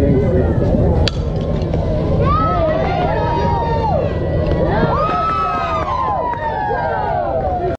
gente.